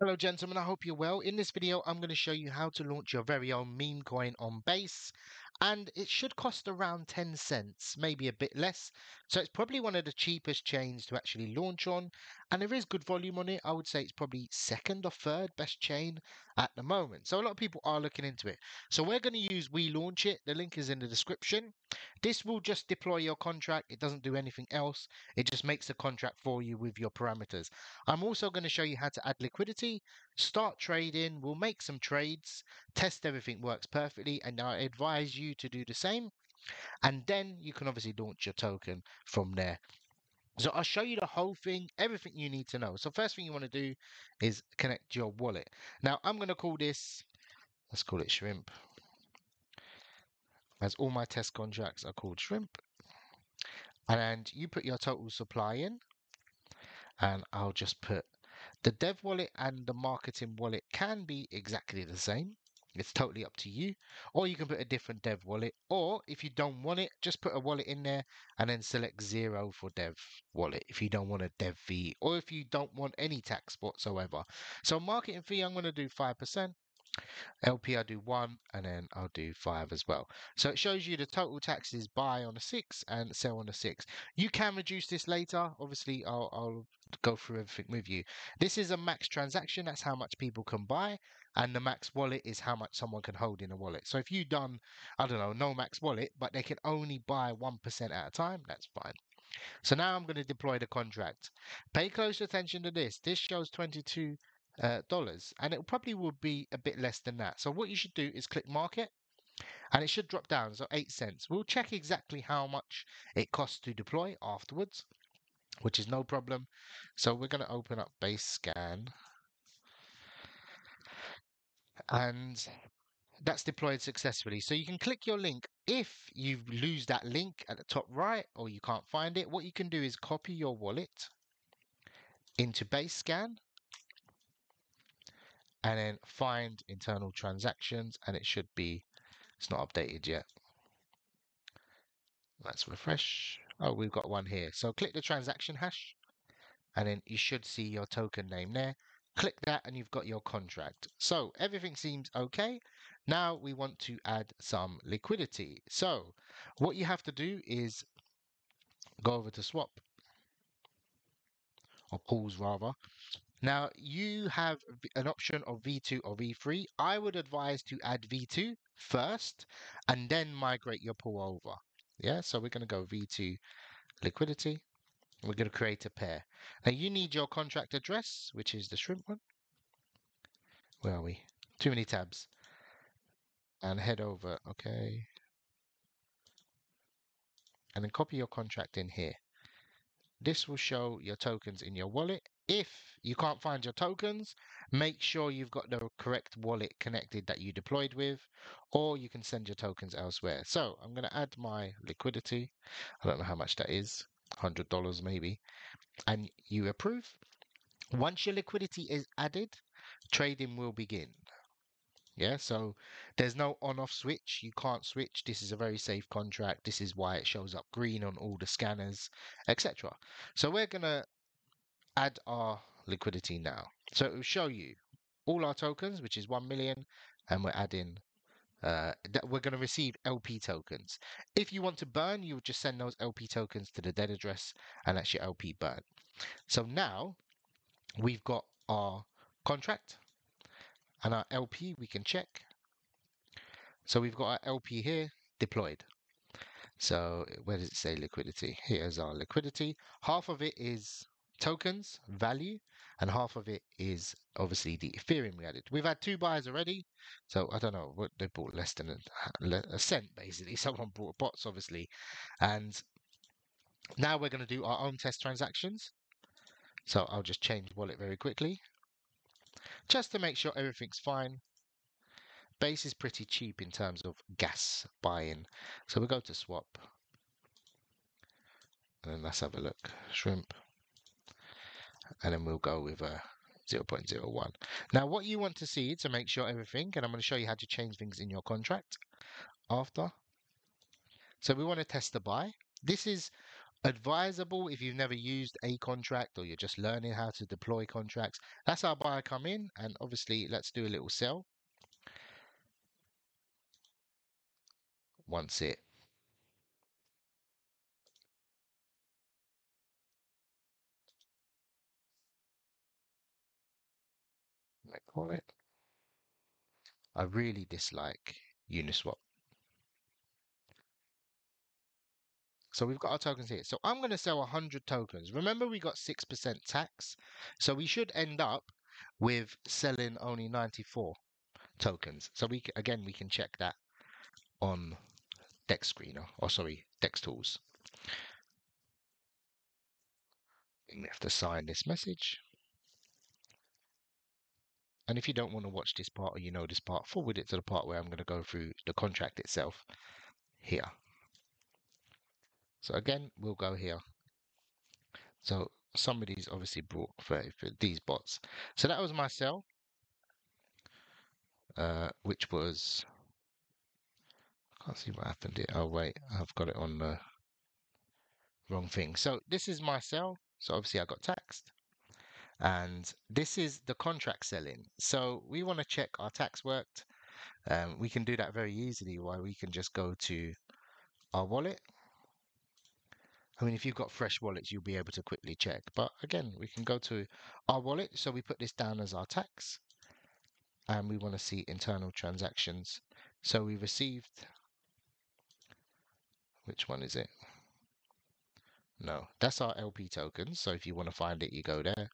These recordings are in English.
Hello gentlemen, I hope you're well. In this video, I'm going to show you how to launch your very own meme coin on Base and it should cost around 10 cents, maybe a bit less. So it's probably one of the cheapest chains to actually launch on and there is good volume on it. I would say it's probably second or third best chain at the moment. So a lot of people are looking into it. So we're going to use We Launch It. The link is in the description. This will just deploy your contract. It doesn't do anything else. It just makes the contract for you with your parameters. I'm also going to show you how to add liquidity, start trading, we'll make some trades, test everything works perfectly, and I advise you to do the same. And then you can obviously launch your token from there. So I'll show you the whole thing, everything you need to know. So first thing you want to do is connect your wallet. Now I'm going to call this, let's call it shrimp. As all my test contracts are called shrimp. And you put your total supply in. And I'll just put the dev wallet and the marketing wallet can be exactly the same. It's totally up to you. Or you can put a different dev wallet. Or if you don't want it, just put a wallet in there and then select zero for dev wallet if you don't want a dev fee or if you don't want any tax whatsoever. So marketing fee, I'm going to do 5%. LP I'll do one and then I'll do five as well. So it shows you the total taxes buy on a six and sell on a six. You can reduce this later. Obviously, I'll, I'll go through everything with you. This is a max transaction. That's how much people can buy. And the max wallet is how much someone can hold in a wallet. So if you've done, I don't know, no max wallet, but they can only buy 1% at a time, that's fine. So now I'm going to deploy the contract. Pay close attention to this. This shows 22 uh, dollars and it probably will be a bit less than that. So what you should do is click market and it should drop down. So eight cents. We'll check exactly how much it costs to deploy afterwards, which is no problem. So we're going to open up base scan and that's deployed successfully. So you can click your link. If you lose that link at the top right or you can't find it, what you can do is copy your wallet into base scan and then find internal transactions and it should be it's not updated yet. Let's refresh. Oh we've got one here. So click the transaction hash and then you should see your token name there. Click that and you've got your contract. So everything seems okay. Now we want to add some liquidity. So what you have to do is go over to swap or pools rather now you have an option of V2 or V3. I would advise to add V2 first and then migrate your pool over. Yeah, so we're going to go V2 liquidity. We're going to create a pair. Now you need your contract address, which is the shrimp one. Where are we? Too many tabs. And head over, okay. And then copy your contract in here. This will show your tokens in your wallet if you can't find your tokens, make sure you've got the correct wallet connected that you deployed with, or you can send your tokens elsewhere. So I'm going to add my liquidity. I don't know how much that is, $100 maybe, and you approve. Once your liquidity is added, trading will begin. Yeah, so there's no on off switch. You can't switch. This is a very safe contract. This is why it shows up green on all the scanners, etc. So we're going to add our liquidity now. So it will show you all our tokens, which is 1 million, and we're adding, uh, that we're going to receive LP tokens. If you want to burn, you would just send those LP tokens to the dead address, and that's your LP burn. So now we've got our contract and our LP we can check. So we've got our LP here deployed. So where does it say liquidity? Here's our liquidity. Half of it is tokens value and half of it is obviously the Ethereum we added. We've had two buyers already, so I don't know what they bought less than a, a cent basically. Someone bought bots obviously, and now we're going to do our own test transactions. So I'll just change wallet very quickly, just to make sure everything's fine. Base is pretty cheap in terms of gas buying, so we will go to swap, and then let's have a look. Shrimp and then we'll go with uh, a 0.01. Now what you want to see to make sure everything, and I'm going to show you how to change things in your contract after. So we want to test the buy. This is advisable if you've never used a contract or you're just learning how to deploy contracts. That's our buy come in. And obviously, let's do a little sell. Once it call it. I really dislike Uniswap. So we've got our tokens here. So I'm going to sell 100 tokens. Remember, we got 6% tax. So we should end up with selling only 94 tokens. So we again, we can check that on Dex Screener, or sorry, Dex Tools. We have to sign this message. And if you don't want to watch this part or you know this part, forward it to the part where I'm going to go through the contract itself here. So again, we'll go here. So somebody's obviously brought for, for these bots. So that was my sell, uh, which was, I can't see what happened here. Oh wait, I've got it on the wrong thing. So this is my sell. So obviously I got taxed and this is the contract selling. So we want to check our tax worked. Um, we can do that very easily while we can just go to our wallet. I mean, if you've got fresh wallets, you'll be able to quickly check. But again, we can go to our wallet. So we put this down as our tax and we want to see internal transactions. So we received, which one is it? No, that's our LP tokens. So if you want to find it, you go there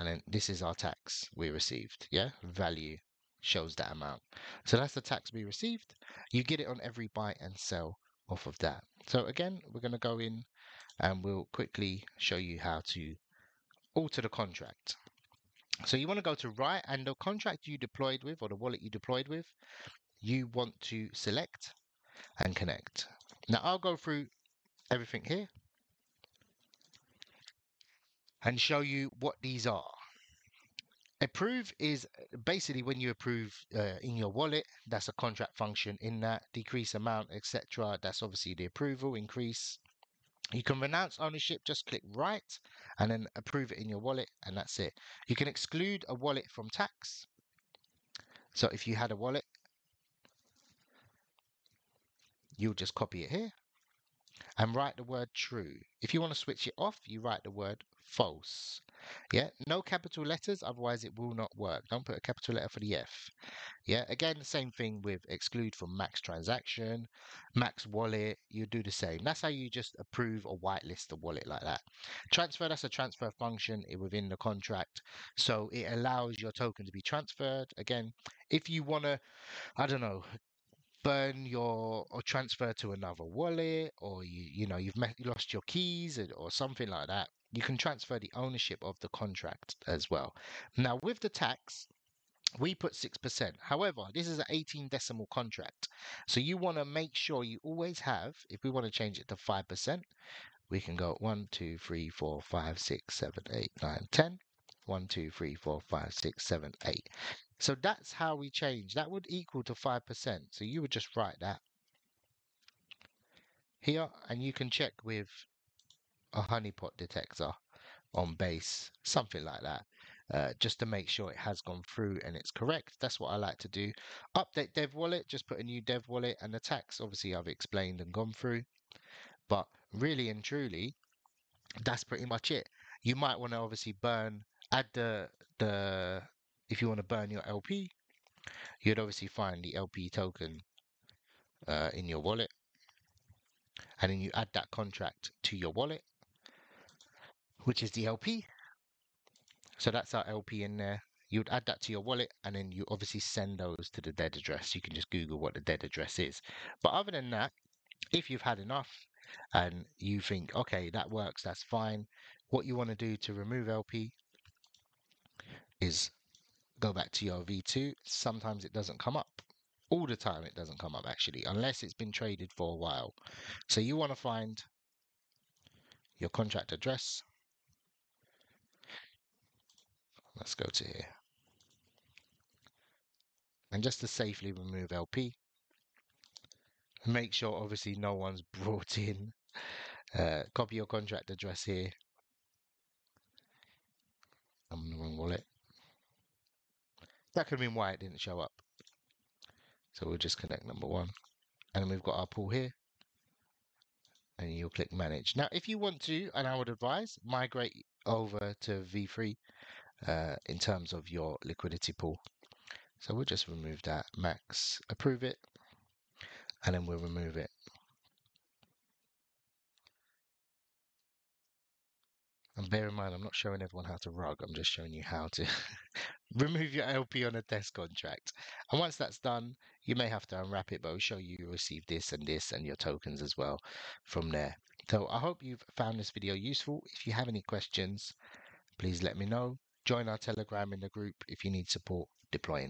and then this is our tax we received yeah? Value shows that amount. So that's the tax we received. You get it on every buy and sell off of that. So again we're going to go in and we'll quickly show you how to alter the contract. So you want to go to right and the contract you deployed with or the wallet you deployed with you want to select and connect. Now I'll go through everything here and show you what these are. Approve is uh, basically when you approve uh, in your wallet, that's a contract function in that decrease amount, etc. That's obviously the approval increase. You can renounce ownership, just click right and then approve it in your wallet, and that's it. You can exclude a wallet from tax. So if you had a wallet, you'll just copy it here and write the word true. If you want to switch it off, you write the word false. Yeah, no capital letters, otherwise it will not work. Don't put a capital letter for the F. Yeah, again, the same thing with exclude from max transaction, max wallet, you do the same. That's how you just approve or whitelist a wallet like that. Transfer, that's a transfer function within the contract. So it allows your token to be transferred. Again, if you want to, I don't know, burn your or transfer to another wallet or you you know you've met, lost your keys or something like that you can transfer the ownership of the contract as well now with the tax we put 6%. However, this is an 18 decimal contract. So you want to make sure you always have, if we want to change it to 5%, we can go 1, 2, 3, 4, 5, 6, 7, 8, 9, 10. 1, 2, 3, 4, 5, 6, 7, 8. So that's how we change. That would equal to 5%. So you would just write that here and you can check with a honeypot detector on base, something like that, uh, just to make sure it has gone through and it's correct. That's what I like to do. Update dev wallet, just put a new dev wallet and the tax, obviously I've explained and gone through. But really and truly, that's pretty much it. You might want to obviously burn, add the the if you want to burn your LP, you'd obviously find the LP token uh, in your wallet. And then you add that contract to your wallet, which is the LP. So that's our LP in there. You'd add that to your wallet and then you obviously send those to the dead address. You can just Google what the dead address is. But other than that, if you've had enough and you think, okay, that works, that's fine. What you want to do to remove LP is go back to your V2, sometimes it doesn't come up. All the time it doesn't come up actually, unless it's been traded for a while. So you want to find your contract address. Let's go to here. And just to safely remove LP, Make sure obviously no one's brought in. Uh, copy your contract address here. I'm in the wrong wallet. That could mean why it didn't show up. So we'll just connect number one. And we've got our pool here. And you'll click manage. Now, if you want to, and I would advise, migrate over to V3 uh, in terms of your liquidity pool. So we'll just remove that. Max, approve it. And then we'll remove it. And bear in mind, I'm not showing everyone how to rug. I'm just showing you how to remove your LP on a test contract. And once that's done, you may have to unwrap it, but it'll show you you receive this and this and your tokens as well from there. So I hope you've found this video useful. If you have any questions, please let me know. Join our Telegram in the group if you need support deploying.